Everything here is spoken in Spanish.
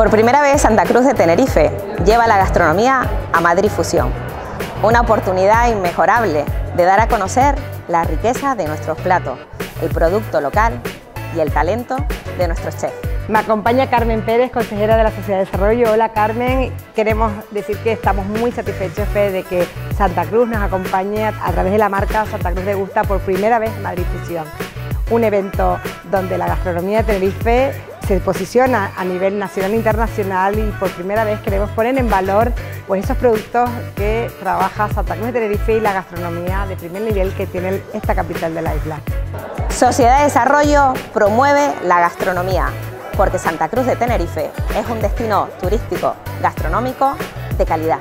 Por primera vez Santa Cruz de Tenerife lleva la gastronomía a Madrid Fusión. Una oportunidad inmejorable de dar a conocer la riqueza de nuestros platos, el producto local y el talento de nuestros chefs. Me acompaña Carmen Pérez, consejera de la Sociedad de Desarrollo. Hola Carmen, queremos decir que estamos muy satisfechos de que Santa Cruz nos acompañe a través de la marca Santa Cruz de Gusta por primera vez en Madrid Fusión. Un evento donde la gastronomía de Tenerife se posiciona a nivel nacional e internacional y por primera vez queremos poner en valor pues, esos productos que trabaja Santa Cruz de Tenerife y la gastronomía de primer nivel que tiene esta capital de la isla. Sociedad de Desarrollo promueve la gastronomía porque Santa Cruz de Tenerife es un destino turístico gastronómico de calidad.